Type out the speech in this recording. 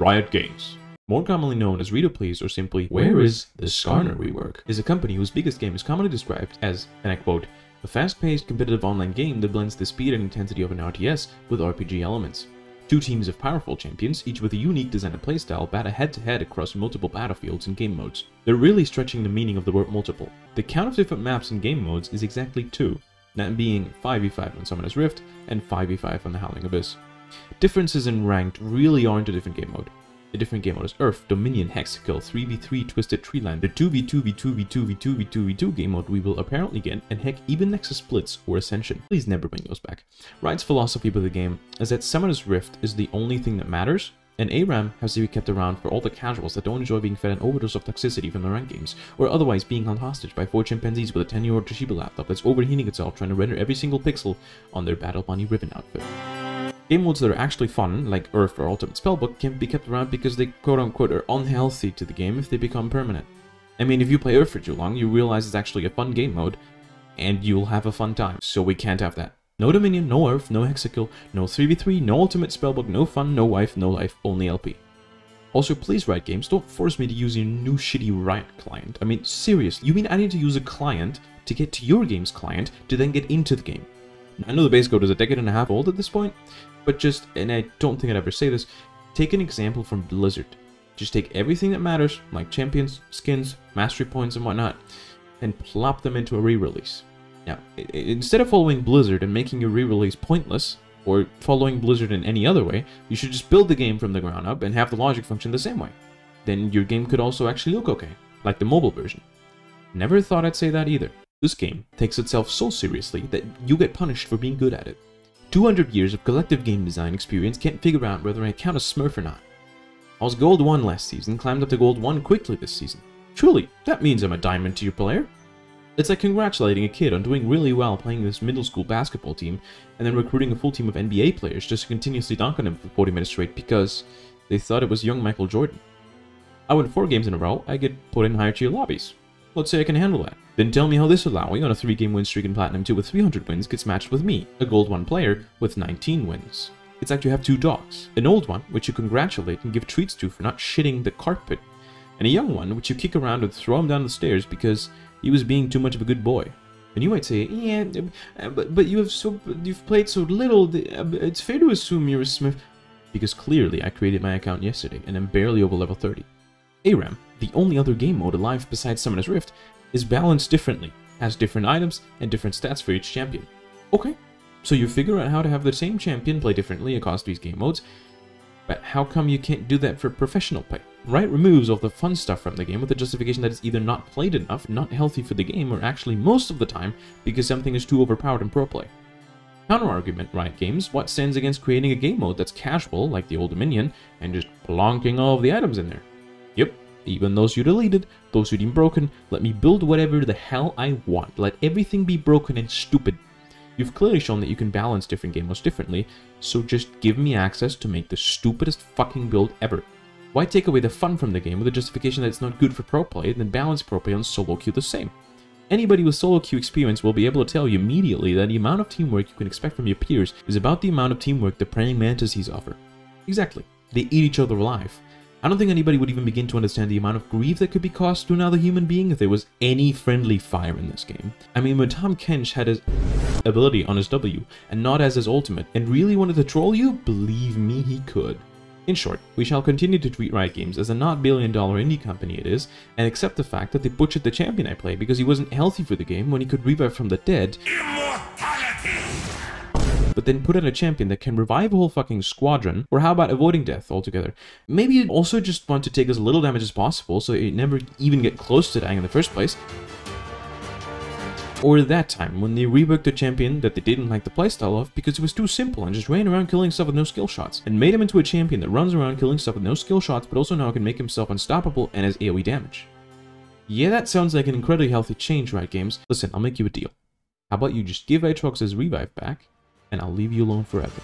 Riot Games. More commonly known as Rito or simply Where is the Skarner rework, is a company whose biggest game is commonly described as, and I quote, a fast-paced competitive online game that blends the speed and intensity of an RTS with RPG elements. Two teams of powerful champions, each with a unique design and playstyle, battle head-to-head across multiple battlefields and game modes. They're really stretching the meaning of the word multiple. The count of different maps and game modes is exactly two, that being 5v5 on Summoner's Rift and 5v5 on the Howling Abyss. Differences in ranked really aren't a different game mode. A different game mode is URF, Dominion, Hexakill, 3v3, Twisted Treeline, the 2v2v2v2v2v2 game mode we will apparently get, and heck, even Nexus Blitz or Ascension. Please never bring those back. Riot's philosophy with the game is that Summoner's Rift is the only thing that matters, and ARAM has to be kept around for all the casuals that don't enjoy being fed an overdose of toxicity from the ranked games, or otherwise being held hostage by four chimpanzees with a 10-year-old Toshiba laptop that's overheating itself trying to render every single pixel on their Battle Bunny Riven outfit. Game modes that are actually fun, like URF or Ultimate Spellbook, can be kept around because they quote-unquote are unhealthy to the game if they become permanent. I mean, if you play URF for too long, you realize it's actually a fun game mode, and you'll have a fun time, so we can't have that. No Dominion, no URF, no Hexakill, no 3v3, no Ultimate Spellbook, no fun, no wife, no life, only LP. Also, please, Riot Games, don't force me to use your new shitty Riot client. I mean, seriously, you mean I need to use a client to get to your game's client to then get into the game? I know the base code is a decade and a half old at this point, but just, and I don't think I'd ever say this, take an example from Blizzard. Just take everything that matters, like champions, skins, mastery points, and whatnot, and plop them into a re-release. Now, instead of following Blizzard and making your re-release pointless, or following Blizzard in any other way, you should just build the game from the ground up and have the logic function the same way. Then your game could also actually look okay, like the mobile version. Never thought I'd say that either. This game takes itself so seriously that you get punished for being good at it. 200 years of collective game design experience can't figure out whether I count a smurf or not. I was gold 1 last season, climbed up to gold 1 quickly this season. Truly, that means I'm a diamond tier player. It's like congratulating a kid on doing really well playing this middle school basketball team, and then recruiting a full team of NBA players just to continuously dunk on him for 40 minutes straight because they thought it was young Michael Jordan. I win 4 games in a row, I get put in higher tier lobbies. Let's say I can handle that. Then tell me how this allowing on a 3 game win streak in Platinum 2 with 300 wins gets matched with me, a Gold 1 player with 19 wins. It's like you have two dogs, an old one, which you congratulate and give treats to for not shitting the carpet, and a young one, which you kick around and throw him down the stairs because he was being too much of a good boy. And you might say, yeah, uh, but, but you have so you've played so little, uh, it's fair to assume you're a smurf, because clearly I created my account yesterday and I'm barely over level 30. ARAM, the only other game mode alive besides Summoner's Rift, is balanced differently, has different items and different stats for each champion. Okay, so you figure out how to have the same champion play differently across these game modes, but how come you can't do that for professional play? Riot removes all the fun stuff from the game with the justification that it's either not played enough, not healthy for the game, or actually most of the time because something is too overpowered in pro play. Counter-argument, Riot Games, what stands against creating a game mode that's casual, like the old Dominion, and just plonking all of the items in there? Yep, even those you deleted, those you deem broken, let me build whatever the hell I want. Let everything be broken and stupid. You've clearly shown that you can balance different game modes differently, so just give me access to make the stupidest fucking build ever. Why take away the fun from the game with the justification that it's not good for pro play, then balance pro play on solo queue the same? Anybody with solo queue experience will be able to tell you immediately that the amount of teamwork you can expect from your peers is about the amount of teamwork the praying mantises offer. Exactly. They eat each other alive. I don't think anybody would even begin to understand the amount of grief that could be caused to another human being if there was any friendly fire in this game. I mean, when Tahm Kench had his ability on his W, and not as his ultimate, and really wanted to troll you, believe me, he could. In short, we shall continue to treat Riot Games as a not billion dollar indie company it is, and accept the fact that they butchered the champion I play because he wasn't healthy for the game when he could revive from the dead. But then put in a champion that can revive a whole fucking squadron, or how about avoiding death altogether? Maybe you also just want to take as little damage as possible so you never even get close to dying in the first place. Or that time, when they reworked a champion that they didn't like the playstyle of because it was too simple and just ran around killing stuff with no skill shots, and made him into a champion that runs around killing stuff with no skill shots but also now can make himself unstoppable and has AoE damage. Yeah, that sounds like an incredibly healthy change, right, games? Listen, I'll make you a deal. How about you just give Aatrox his revive back, and I'll leave you alone forever.